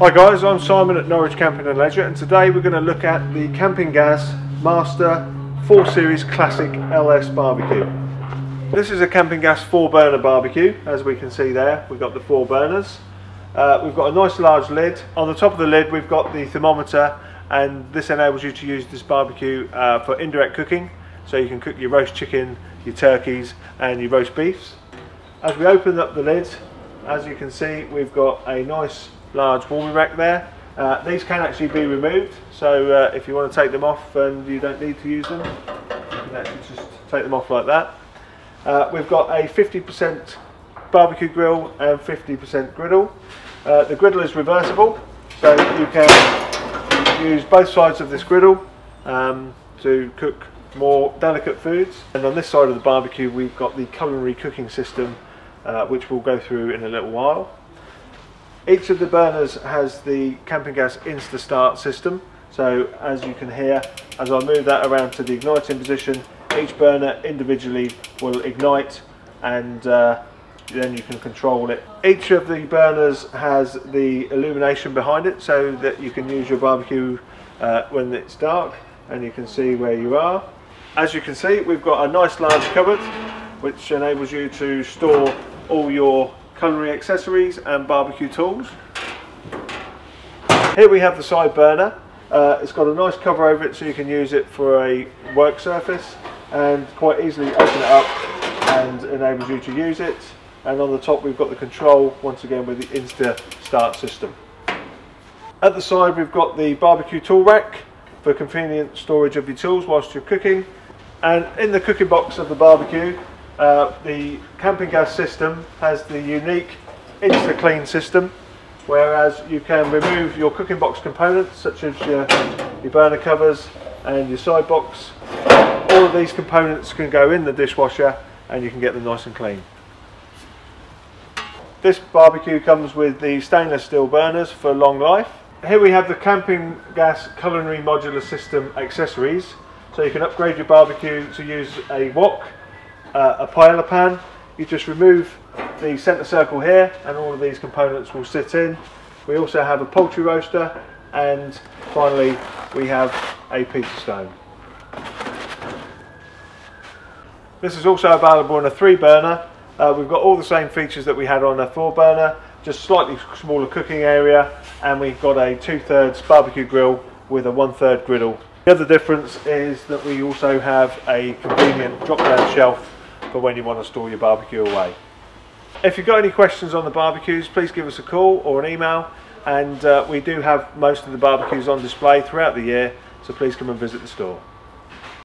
Hi guys, I'm Simon at Norwich Camping and Leisure and today we're going to look at the Campingaz Master 4 Series Classic LS Barbecue. This is a Campingaz 4 burner barbecue as we can see there, we've got the 4 burners. Uh, we've got a nice large lid. On the top of the lid we've got the thermometer and this enables you to use this barbecue uh, for indirect cooking so you can cook your roast chicken, your turkeys and your roast beefs. As we open up the lid, as you can see we've got a nice large warming rack there. Uh, these can actually be removed, so uh, if you want to take them off and you don't need to use them, you can actually just take them off like that. Uh, we've got a 50% barbecue grill and 50% griddle. Uh, the griddle is reversible, so you can use both sides of this griddle um, to cook more delicate foods. And on this side of the barbecue, we've got the culinary cooking system, uh, which we'll go through in a little while. Each of the burners has the Campingaz Insta Start system. So as you can hear, as I move that around to the igniting position, each burner individually will ignite and uh, then you can control it. Each of the burners has the illumination behind it so that you can use your barbecue uh, when it's dark and you can see where you are. As you can see, we've got a nice large cupboard which enables you to store all your culinary accessories and barbecue tools. Here we have the side burner. Uh, it's got a nice cover over it so you can use it for a work surface and quite easily open it up and enables you to use it. And on the top we've got the control once again with the Insta Start system. At the side we've got the barbecue tool rack for convenient storage of your tools whilst you're cooking. And in the cooking box of the barbecue uh, the Campingaz system has the unique Insta Clean system, whereas you can remove your cooking box components such as your, your burner covers and your side box. All of these components can go in the dishwasher and you can get them nice and clean. This barbecue comes with the stainless steel burners for long life. Here we have the camping gas culinary modular system accessories. So you can upgrade your barbecue to use a wok uh, a pan. You just remove the centre circle here and all of these components will sit in. We also have a poultry roaster and finally we have a pizza stone. This is also available in a three burner. Uh, we've got all the same features that we had on a four burner, just slightly smaller cooking area and we've got a two thirds barbecue grill with a one third griddle. The other difference is that we also have a convenient drop down shelf for when you want to store your barbecue away. If you've got any questions on the barbecues, please give us a call or an email. And uh, we do have most of the barbecues on display throughout the year, so please come and visit the store.